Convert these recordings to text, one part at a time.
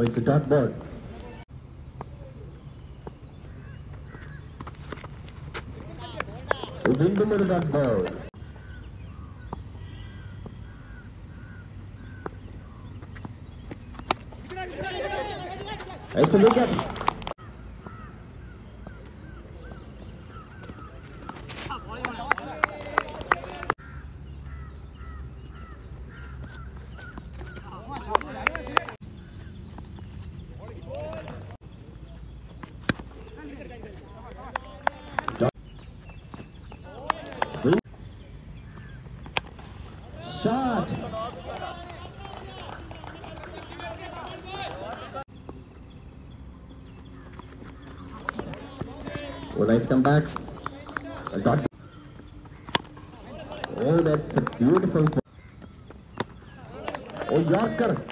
Oh, it's a dot ball. Window with a dot. It's a look at it. Nice comeback. A dot. Oh, that's a beautiful. Oh, Yorker.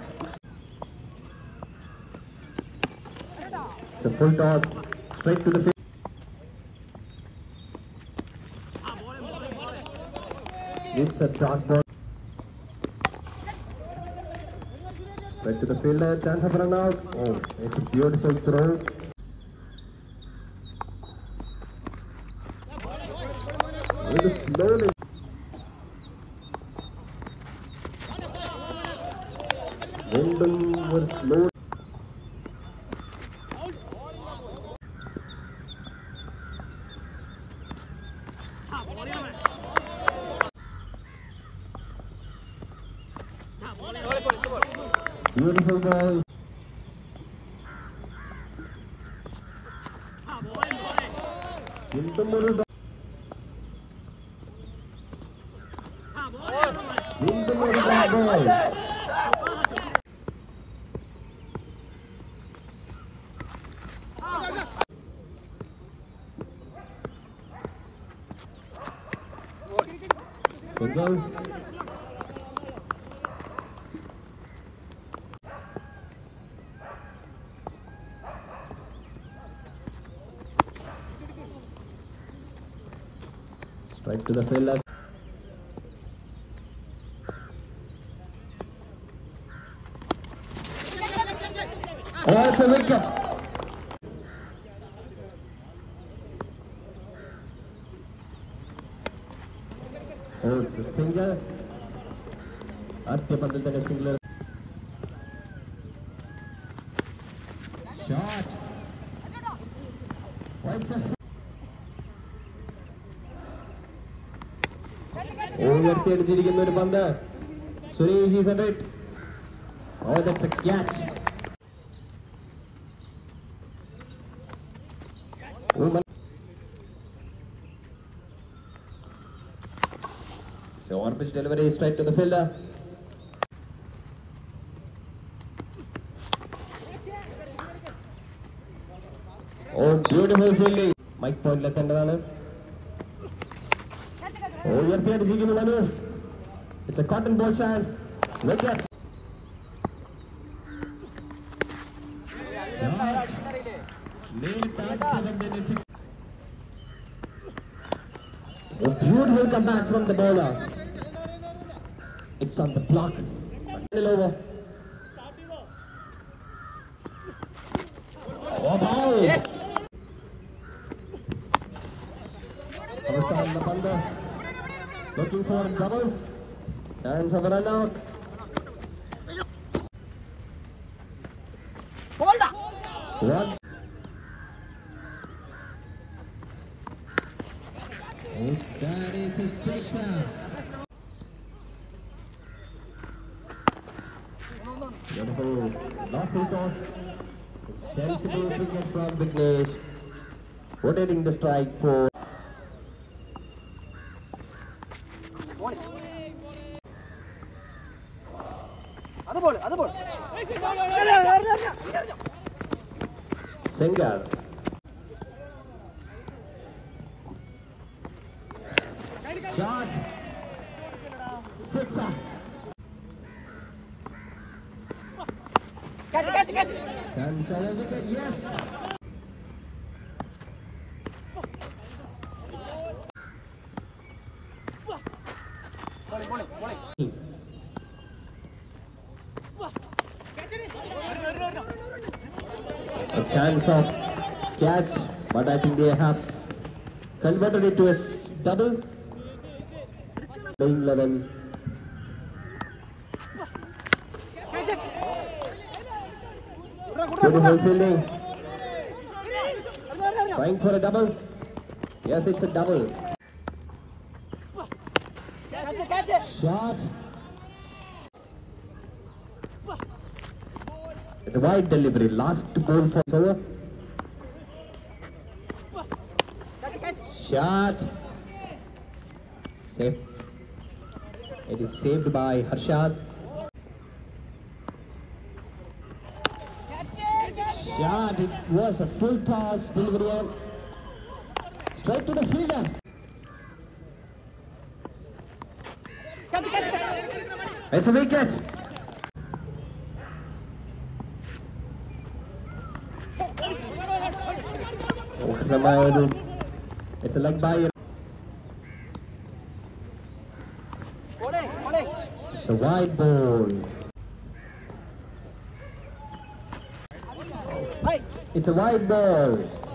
It's a full toss. Straight to the field. It's a dot ball. Straight to the fielder. Chance of run out. Oh, it's a beautiful throw. slowly Mumbai were slowly Beautiful ball. இந்த முறை goal. Gonzalez. Strike to the fellas. That's a wicket. holds a single. Atya Pandal took a singular. Shot. What's a ഉയർത്തി അടിച്ചിരിക്കുന്ന ഒരു പന്ത് Suresh is A ഡെറ്റ് ഓ that's a catch pitch delivery straight to the fielder. Oh, beautiful fielding. Mike point left hander on. Oh, your player is giving one It's a cotton ball chance. Look at. A beautiful comeback from the bowler. minutes on the clock. Oh, looking for double. Chance of a run out. One. so not full toss. Sensible wicket from Vignesh. Rotating the strike for. Sengar. Shot. Six up. Catch, catch, catch. Yes. A chance of catch, but I think they have converted it to a double. Playing 11. Beautiful fielding. Trying for a double. Yes, it's a double. Catch it, catch it. Shot. It's a wide delivery. Last ball for over. Catch it, catch it. Shot. Safe. It is saved by Harshad. Shot. It was a full pass delivery. Straight to the fielder. It's a wicket. It's a leg bye. It's a wide ball. It's a wide ball.